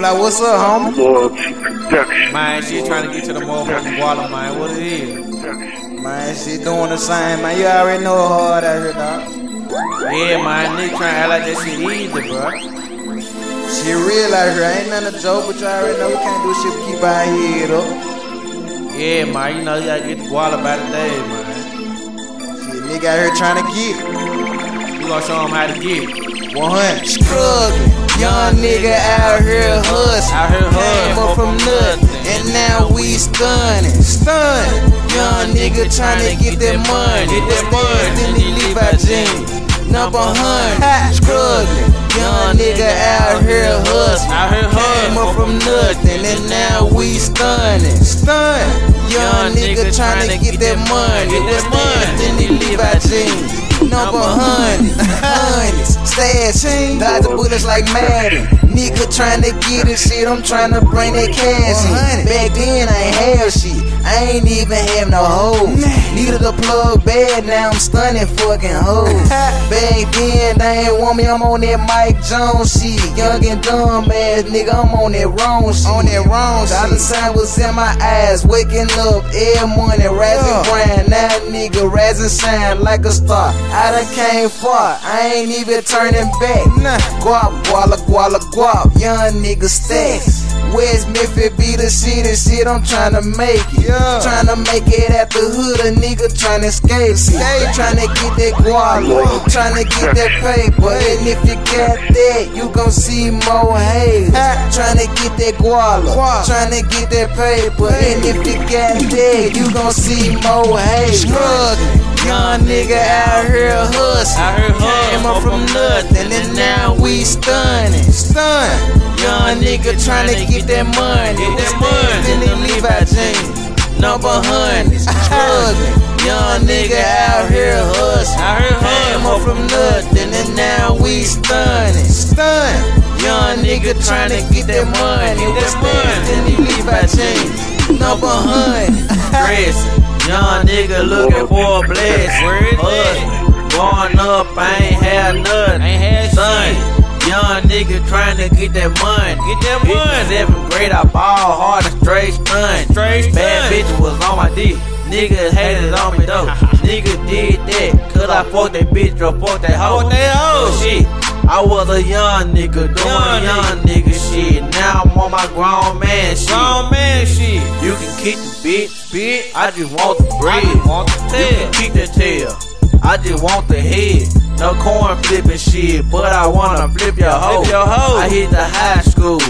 D-Block, what's up, homie? Loyalty production. Man, she trying to get to the motherfucking Guala, man. What it is? Man, she doing the same, man. You already know how hard out here, dog. Yeah, man. Nigga trying to act like that shit easy, bro. She real out here. Ain't nothing to joke, but you already know we can't do shit but keep our head up. Yeah, man. You know you gotta get the Guala by the day, man. Shit, nigga out here trying to get it. We gonna show them how to get it. 100. Struggling. Young nigga out here hustling. Out here Came up from nothing. And now we stunning. Stunning. Young nigga trying to get that money. Get that money. Then he leave our jeans. Number hundred. Struggling. Young nigga out here hustling. Out here Came up from nothing. And now we stunning. Stunning. Young nigga trying to get that money. Get that money. Jeans. Number hundred, hundreds, stash, dodge the bullets like Madden. Nigga trying to get it shit, I'm trying to bring that cash in. Back then I ain't have shit, I ain't even have no hoes. Needed a plug bad, now I'm stunning fucking hoes. Back then they ain't want me, I'm on that Mike Jones shit. Young and dumb ass nigga, I'm on that wrong shit. On that wrong shit. Dollar sign was in my eyes, waking up every morning, rising grind. Now nigga rising shine like a star. I done came far, I ain't even turning back. Nah. Guap, guala, guala, guap, young nigga stacks. West Memphis be the city, shit, I'm tryna make it. Yeah. Tryna make it at the hood, a nigga trying tryna escape it. Tryna get that guala, tryna get that paper. And if you got that, you gon' see more haters. Tryna get that guala, tryna get that paper. And if you got that, you gon' see more haters. Struggling. Young nigga out here hustling. Out here Came up from nothing and now we stunning. Stun. Young nigga tryna get that money. Get that money. Then they leave our jeans. Number hundreds. Struggling. Young nigga out here hustling. Came up from nothing and now we stunning. Stun. Young nigga tryna get that money. That money. Then they leave our jeans. Number hundred. Dressing. Young nigga looking for a blessing. Hustling. Going up, I ain't had nothing. Ain't had Son, young nigga trying to get that money. Get that money. Seventh grade, I ball hard and straight stun. Straight Bad bitch was on my dick. Niggas hated on me though. Nigga did that. Cause I fucked that bitch or fucked that hoe. Fuck that hoe. Shit. I was a young nigga doing Young young, nigga shit. Now I'm on my grown man shit. Grown man shit. You can keep the bitch, bitch. I just want the bread. just want the You tail. can keep the tail. I just want the head. No corn flipping shit, but I wanna flip your hoe. your hoe. I hit the high school.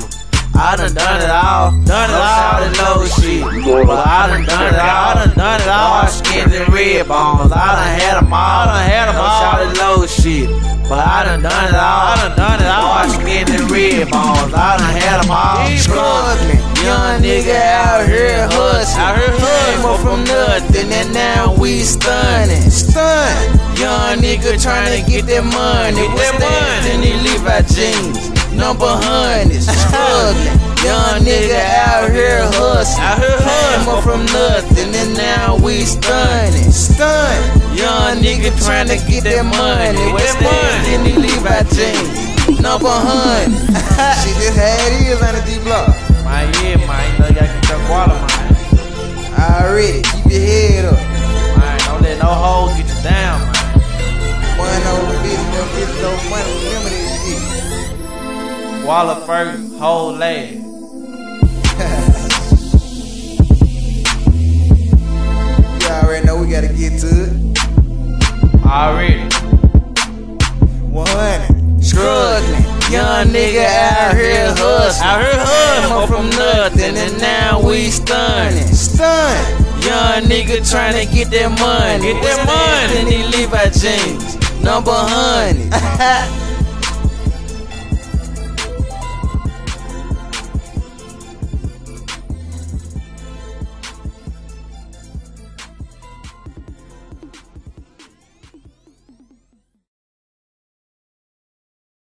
I done done it all. Done it all. shawty low shit. But I done done it all. I done done it all. Skins and red bones. I done had them all. I done had them all. Shawty low shit. But I done done it all. I done done it all. Skins and red bones. I done had them all. Struggling. Young nigga out here hustling. Out here Came up from nothing and now we stunning. Stun. Young get that money. Get What's that money. Then he leave our jeans. Number hundreds. Struggling. Young nigga out here hustling. Out here Came up from nothing and now we stunning. Stun. Young nigga tryna get that money. Get What's that money. Then he leave our jeans. Number hundred. she just had ears on the D block. My yeah, man. You know you gotta get your guala, Guala first, hoe last. You already know we gotta get to it. Already. 100. Struggling. Young nigga out here hustling. Out here Came up hustling. from nothing and now we stunning. Stun. Young nigga tryna get that money. Get that money. Then he leave our jeans. Number hundred.